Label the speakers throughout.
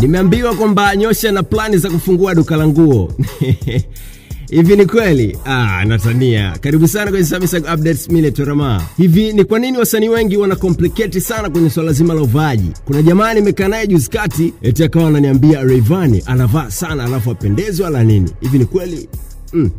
Speaker 1: Nimeambiwa kwamba Nyosha na plani za kufungua duka la nguo. Hivi ni kweli? Ah, natania. Karibu sana kwenye Samsung Updates mimi ni. Hivi ni kwa nini wasanii wengi wana complicate sana kwenye swala zima la uvaaji? Kuna jamaa nimekaa naye juzi kati eti akawa ananiambia Rayvanny anavaa sana alafu apendezwa la nini. Hivi ni kweli? Mm.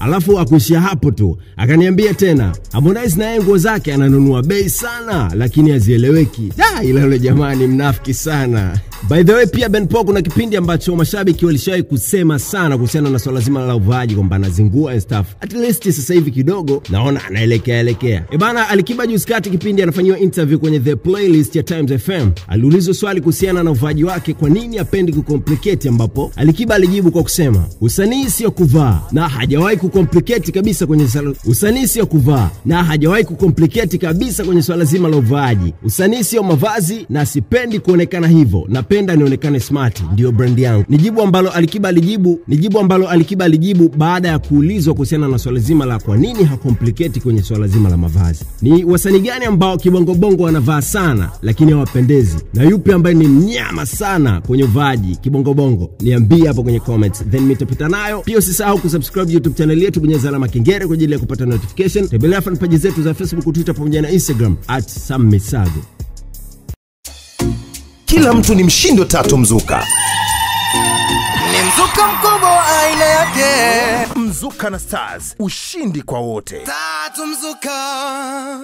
Speaker 1: Alafu akuishia hapo tu, akaniambia tena Harmonize naye nguo zake ananunua bei sana, lakini hazieleweki. Da, ila yule jamaa ni mnafiki sana. By the way, pia Ben Paul kuna kipindi ambacho mashabiki walishawahi kusema sana kuhusiana na swala zima la uvaaji kwamba anazingua and stuff. At least sasa hivi kidogo naona anaelekea elekea. E bana, Alikiba juzi kati kipindi anafanyiwa interview kwenye The Playlist ya Times FM, aliulizwa swali kuhusiana na uvaaji wake, kwa nini apendi kucomplicate, ambapo Alikiba alijibu kwa kusema usanii sio kuvaa na hajawahi kucomplicate kabisa kwenye sala usanii sio kuvaa na hajawahi kukompliketi kabisa kwenye swala zima la uvaaji. Usanii sio mavazi na sipendi kuonekana hivyo, napenda nionekane smart, ndio brand yangu. Ni jibu ambalo Alikiba alijibu, ni jibu ambalo Alikiba alijibu baada ya kuulizwa kuhusiana na swala zima la kwa nini hakompliketi kwenye swala zima la mavazi. Ni wasanii gani ambao kibongobongo wanavaa sana lakini hawapendezi, na yupi ambaye ni mnyama sana kwenye uvaaji kibongobongo? Niambie hapo kwenye comments, then mitapita nayo. Pia usisahau kusubscribe YouTube channel yetu, bonyeza alama kengele kwa ajili ya kupata notification. Tembelea fanpage zetu za Facebook, Twitter pamoja na Instagram at Sam Misago.
Speaker 2: Kila mtu ni mshindo tatu mzuka.
Speaker 3: Ni mzuka mkubwa wa aina yake.
Speaker 2: Mzuka na Stars, ushindi kwa wote.
Speaker 3: Tatu mzuka.